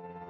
you